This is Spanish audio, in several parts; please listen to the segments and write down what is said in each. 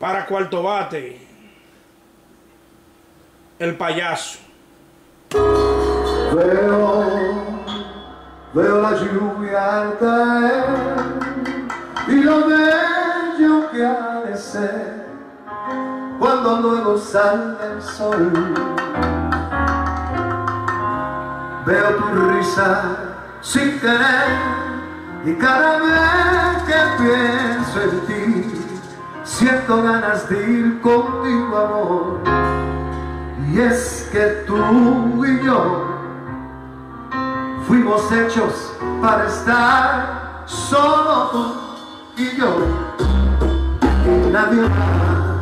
Para cuarto bate, el payaso. Veo, veo la lluvia caer y lo bello que ha de ser cuando luego sale el sol. Veo tu risa sin querer y cada vez siento ganas de ir contigo, amor. Y es que tú y yo fuimos hechos para estar solo tú y yo y nadie más.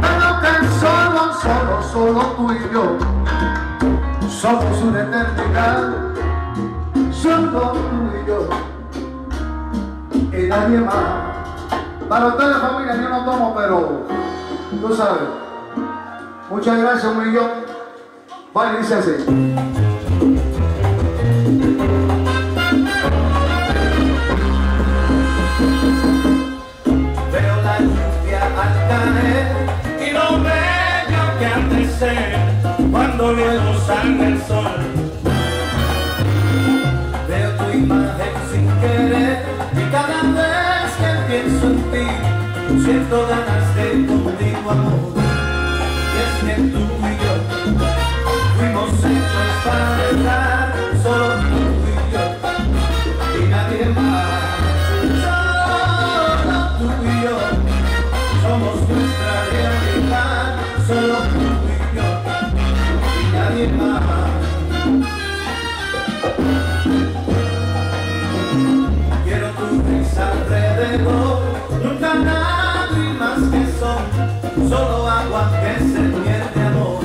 Pero que solo, solo, solo tú y yo somos una eternidad, solo tú y yo y nadie más. Para ustedes familia yo no tomo, pero tú sabes. Muchas gracias, un millón. Vale, dice así. Veo la lluvia al siento ganas de contigo amor. Y es que tú y yo fuimos hechos para estar agua que se pierde amor.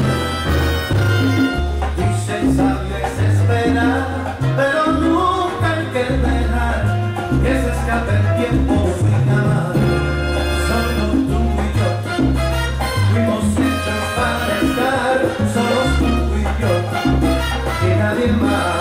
Dicen sabio es esperar, pero nunca hay que dejar que se escape el tiempo sin amar. Solo tú y yo fuimos hechos para estar, solo tú y yo y nadie más.